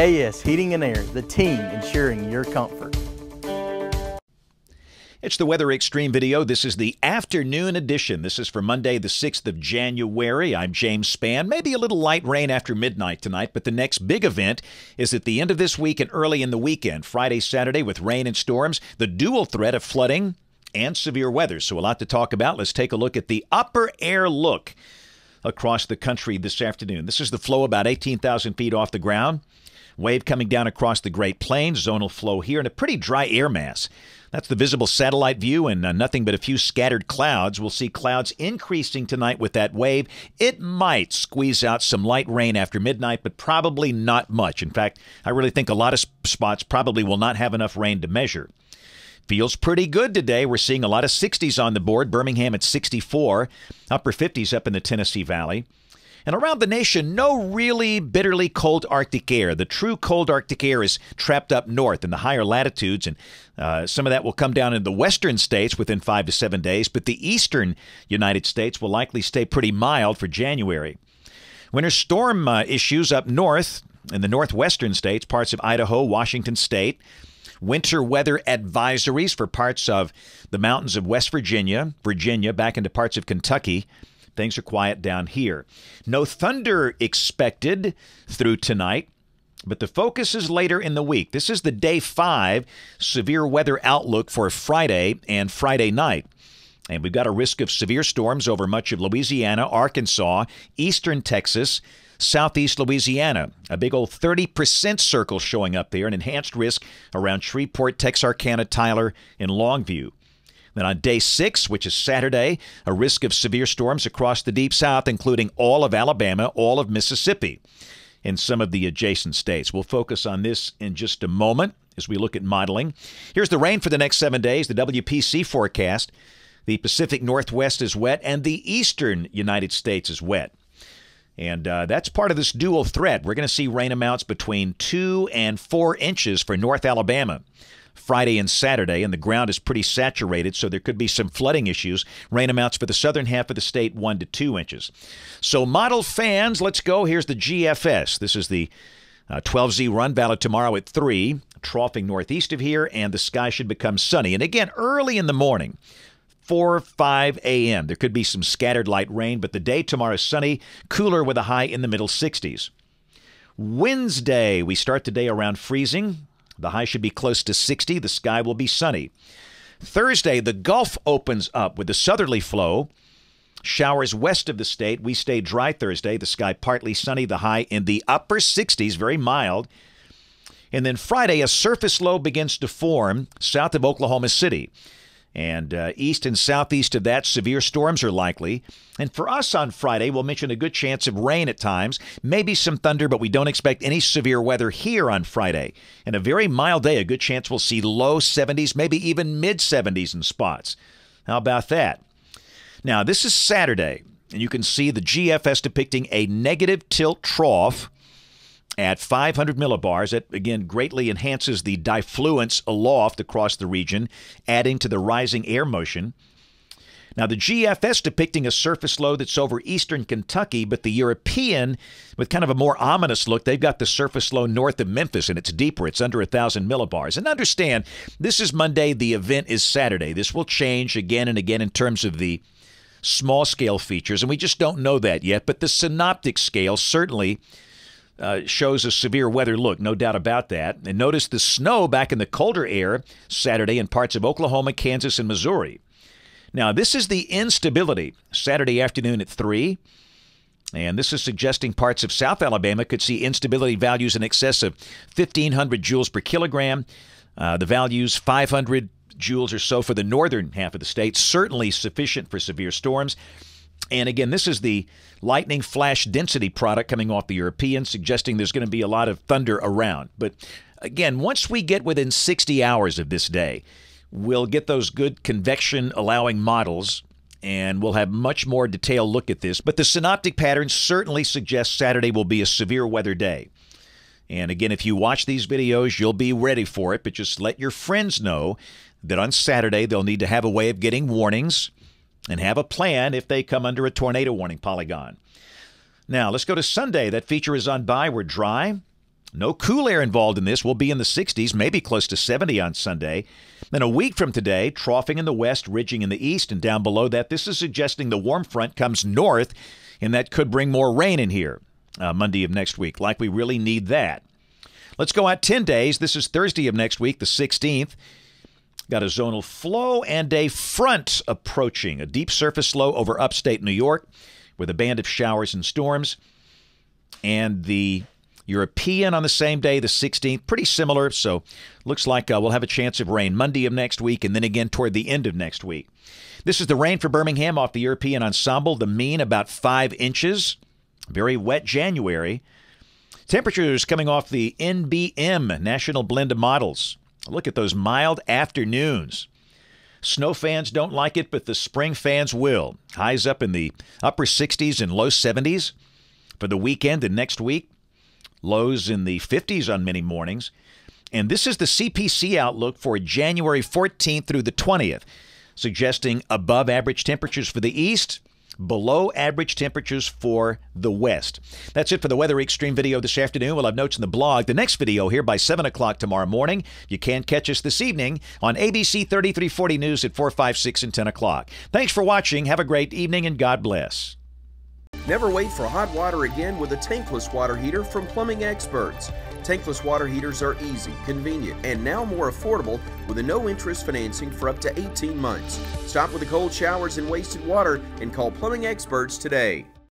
KS Heating and Air, the team ensuring your comfort. It's the Weather Xtreme video. This is the afternoon edition. This is for Monday, the 6th of January. I'm James Spann. Maybe a little light rain after midnight tonight, but the next big event is at the end of this week and early in the weekend, Friday, Saturday, with rain and storms, the dual threat of flooding and severe weather. So, a lot to talk about. Let's take a look at the upper air look across the country this afternoon. This is the flow about 18,000 feet off the ground. Wave coming down across the Great Plains, zonal flow here, and a pretty dry air mass. That's the visible satellite view, and uh, nothing but a few scattered clouds. We'll see clouds increasing tonight with that wave. It might squeeze out some light rain after midnight, but probably not much. In fact, I really think a lot of spots probably will not have enough rain to measure. Feels pretty good today. We're seeing a lot of 60s on the board. Birmingham at 64, upper 50s up in the Tennessee Valley. And around the nation, no really bitterly cold Arctic air. The true cold Arctic air is trapped up north in the higher latitudes, and uh, some of that will come down in the western states within five to seven days, but the eastern United States will likely stay pretty mild for January. Winter storm uh, issues up north in the northwestern states, parts of Idaho, Washington state. Winter weather advisories for parts of the mountains of West Virginia, Virginia, back into parts of Kentucky. Things are quiet down here. No thunder expected through tonight. But the focus is later in the week. This is the day five severe weather outlook for Friday and Friday night. And we've got a risk of severe storms over much of Louisiana, Arkansas, eastern Texas, southeast Louisiana. A big old 30% circle showing up there, an enhanced risk around Shreveport, Texarkana, Tyler, and Longview. Then on day six, which is Saturday, a risk of severe storms across the deep south, including all of Alabama, all of Mississippi, and some of the adjacent states. We'll focus on this in just a moment as we look at modeling. Here's the rain for the next seven days, the WPC forecast. The Pacific Northwest is wet, and the eastern United States is wet. And uh, that's part of this dual threat. We're going to see rain amounts between two and four inches for North Alabama. Friday and Saturday, and the ground is pretty saturated, so there could be some flooding issues. Rain amounts for the southern half of the state, 1 to 2 inches. So, model fans, let's go. Here's the GFS. This is the uh, 12Z run, valid tomorrow at 3, troughing northeast of here, and the sky should become sunny. And again, early in the morning. 4 5 a.m. There could be some scattered light rain, but the day tomorrow is sunny, cooler with a high in the middle 60s. Wednesday, we start the day around freezing. The high should be close to 60. The sky will be sunny. Thursday, the Gulf opens up with a southerly flow. Showers west of the state. We stay dry Thursday. The sky partly sunny. The high in the upper 60s, very mild. And then Friday, a surface low begins to form south of Oklahoma City. And uh, east and southeast of that, severe storms are likely. And for us on Friday, we'll mention a good chance of rain at times, maybe some thunder, but we don't expect any severe weather here on Friday. And a very mild day, a good chance we'll see low 70s, maybe even mid 70s in spots. How about that? Now, this is Saturday, and you can see the GFS depicting a negative tilt trough at 500 millibars. That, again, greatly enhances the diffluence aloft across the region, adding to the rising air motion. Now, the GFS depicting a surface low that's over eastern Kentucky, but the European, with kind of a more ominous look, they've got the surface low north of Memphis, and it's deeper. It's under 1,000 millibars. And understand, this is Monday, the event is Saturday. This will change again and again in terms of the small scale features, and we just don't know that yet. But the synoptic scale certainly uh, shows a severe weather look, no doubt about that. And notice the snow back in the colder air Saturday in parts of Oklahoma, Kansas, and Missouri. Now, this is the instability Saturday afternoon at 3. And this is suggesting parts of South Alabama could see instability values in excess of 1,500 joules per kilogram. Uh, the values 500 joules or so for the northern half of the state, certainly sufficient for severe storms. And again, this is the lightning flash density product coming off the European, suggesting there's going to be a lot of thunder around. But Again, once we get within 60 hours of this day, we'll get those good convection allowing models and we'll have much more detailed look at this. But the synoptic pattern certainly suggests Saturday will be a severe weather day. And again, if you watch these videos, you'll be ready for it, but just let your friends know that on Saturday they'll need to have a way of getting warnings and have a plan if they come under a tornado warning polygon. Now, let's go to Sunday. That feature is on by. We're dry. No cool air involved in this. We'll be in the 60s, maybe close to 70 on Sunday. Then a week from today, troughing in the west, ridging in the east, and down below that, this is suggesting the warm front comes north, and that could bring more rain in here uh, Monday of next week, like we really need that. Let's go out 10 days. This is Thursday of next week, the 16th. Got a zonal flow and a front approaching, a deep surface low over upstate New York with a band of showers and storms. And the European on the same day, the 16th, pretty similar. So looks like uh, we'll have a chance of rain Monday of next week and then again toward the end of next week. This is the rain for Birmingham off the European ensemble. The mean about five inches. Very wet January. Temperatures coming off the NBM National Blend of Models. Look at those mild afternoons. Snow fans don't like it, but the spring fans will. Highs up in the upper 60s and low 70s for the weekend and next week. Lows in the 50s on many mornings. And this is the CPC outlook for January 14th through the 20th, suggesting above average temperatures for the east below average temperatures for the west. That's it for the Weather Xtreme video this afternoon. We'll have notes in the blog. The next video here by 7 o'clock tomorrow morning. You can catch us this evening on ABC 3340 News at 4, 5, 6, and 10 o'clock. Thanks for watching. Have a great evening and God bless. Never wait for hot water again with a tankless water heater from Plumbing Experts. Tankless water heaters are easy, convenient, and now more affordable with a no interest financing for up to 18 months. Stop with the cold showers and wasted water and call Plumbing Experts today.